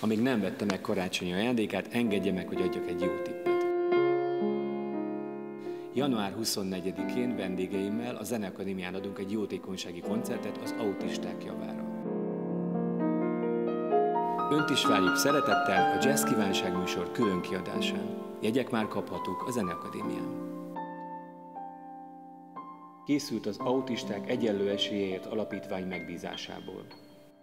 Amíg nem vette meg karácsonyi ajándékát, engedje meg, hogy adjak egy jó tippet. Január 24-én vendégeimmel a Zeneakadémián adunk egy jótékonysági koncertet az autisták javára. Önt is várjuk szeretettel a Jazz Kívánság műsor külön kiadásán. Jegyek már kaphatók a Zeneakadémián. Készült az Autisták Egyenlő Esélyért Alapítvány megbízásából.